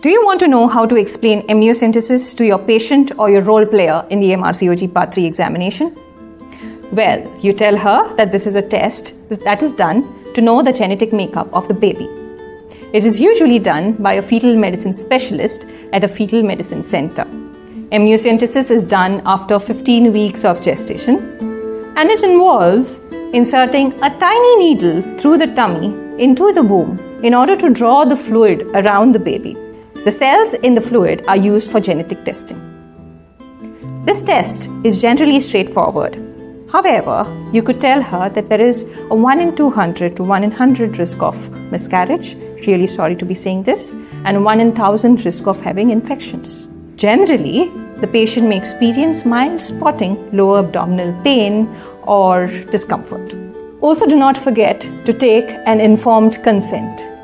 Do you want to know how to explain amniocentesis to your patient or your role player in the MRCOG Part 3 examination? Well, you tell her that this is a test that is done to know the genetic makeup of the baby. It is usually done by a fetal medicine specialist at a fetal medicine center. Amniocentesis is done after 15 weeks of gestation and it involves inserting a tiny needle through the tummy into the womb in order to draw the fluid around the baby. The cells in the fluid are used for genetic testing. This test is generally straightforward. However, you could tell her that there is a 1 in 200 to 1 in 100 risk of miscarriage, really sorry to be saying this, and 1 in 1000 risk of having infections. Generally, the patient may experience mild spotting, lower abdominal pain, or discomfort. Also, do not forget to take an informed consent.